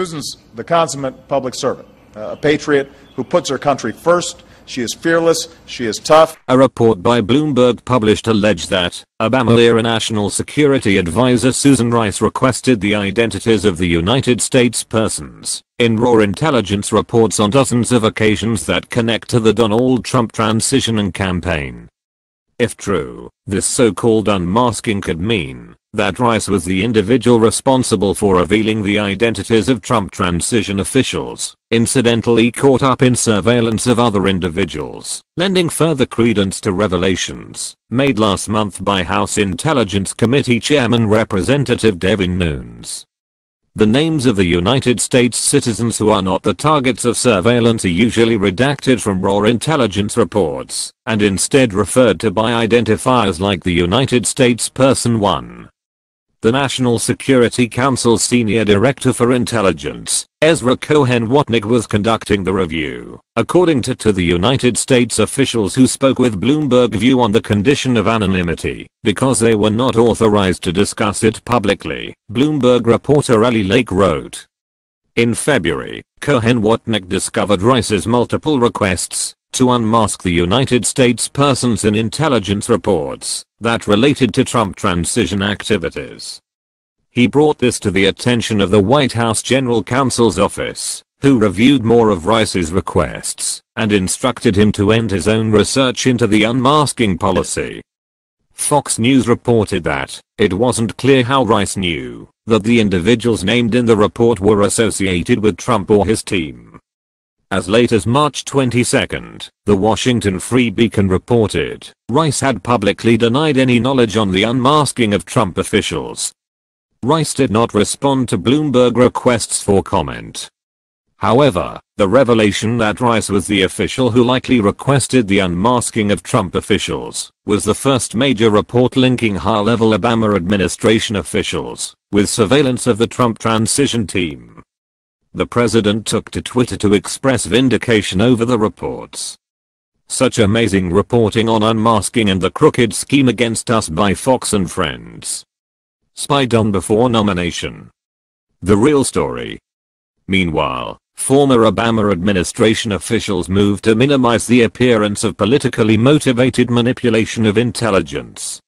Susan's the consummate public servant, a patriot who puts her country first. She is fearless. She is tough. A report by Bloomberg published alleged that Obama-era National Security Advisor Susan Rice requested the identities of the United States persons in raw intelligence reports on dozens of occasions that connect to the Donald Trump transition and campaign. If true, this so-called unmasking could mean that Rice was the individual responsible for revealing the identities of Trump transition officials, incidentally caught up in surveillance of other individuals, lending further credence to revelations made last month by House Intelligence Committee Chairman Representative Devin Nunes. The names of the United States citizens who are not the targets of surveillance are usually redacted from raw intelligence reports, and instead referred to by identifiers like the United States Person 1. The National Security Council's Senior Director for Intelligence, Ezra Cohen Watnick was conducting the review, according to, to the United States officials who spoke with Bloomberg View on the condition of anonymity, because they were not authorized to discuss it publicly, Bloomberg reporter Eli Lake wrote. In February, Cohen Watnick discovered Rice's multiple requests to unmask the United States persons in intelligence reports that related to Trump transition activities. He brought this to the attention of the White House General Counsel's office, who reviewed more of Rice's requests and instructed him to end his own research into the unmasking policy. Fox News reported that it wasn't clear how Rice knew that the individuals named in the report were associated with Trump or his team. As late as March 22, the Washington Free Beacon reported Rice had publicly denied any knowledge on the unmasking of Trump officials Rice did not respond to Bloomberg requests for comment. However, the revelation that Rice was the official who likely requested the unmasking of Trump officials was the first major report linking high-level Obama administration officials with surveillance of the Trump transition team. The president took to Twitter to express vindication over the reports. Such amazing reporting on unmasking and the crooked scheme against us by Fox and friends spied on before nomination. The real story. Meanwhile, former Obama administration officials moved to minimize the appearance of politically motivated manipulation of intelligence.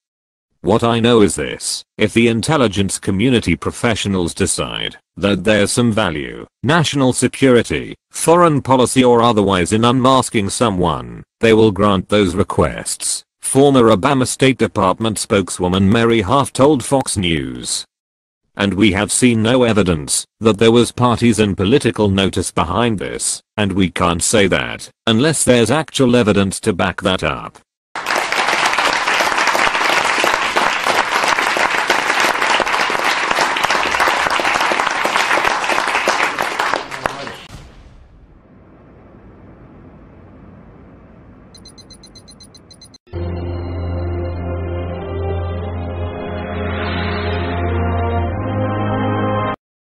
What I know is this, if the intelligence community professionals decide that there's some value, national security, foreign policy or otherwise in unmasking someone, they will grant those requests. Former Obama State Department spokeswoman Marie Harf told Fox News. And we have seen no evidence that there was partisan political notice behind this, and we can't say that unless there's actual evidence to back that up.